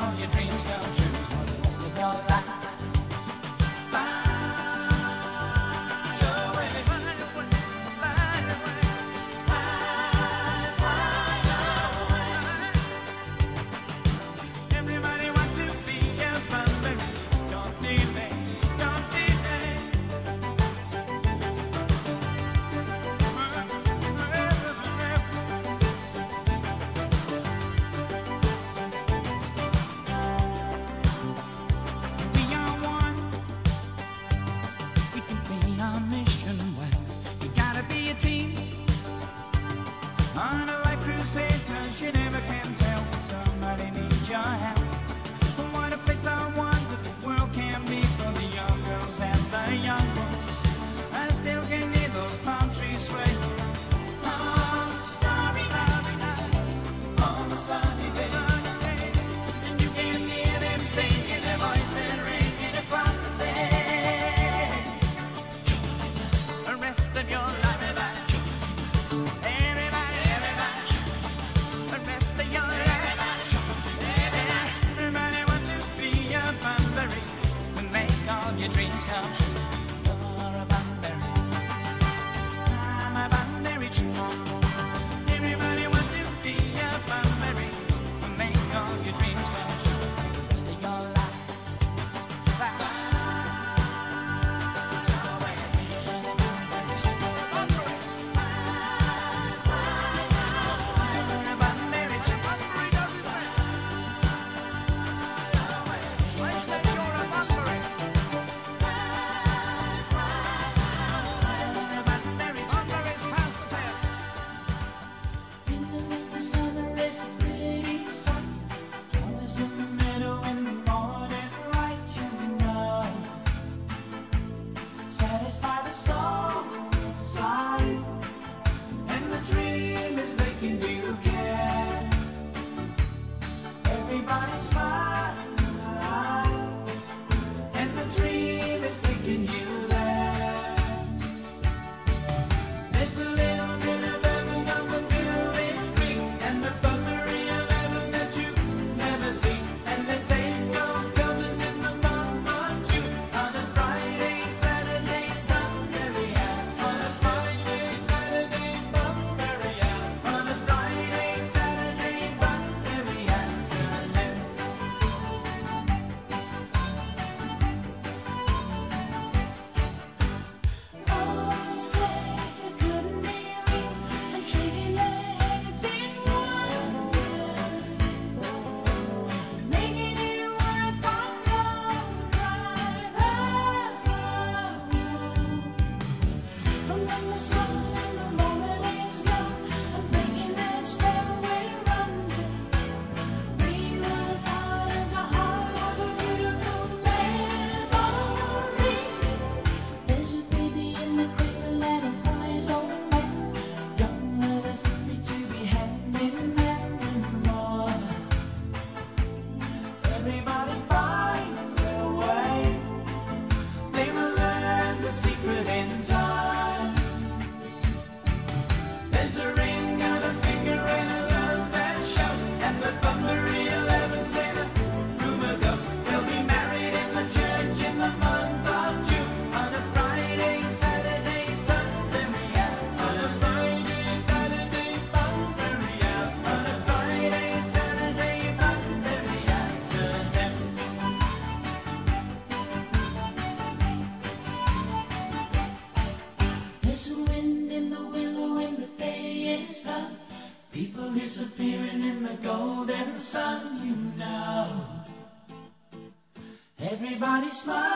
all your dreams come true. You're the best of your life. your dreams come true. in the willow when the day is done. People disappearing in the golden sun, you know. Everybody smiles.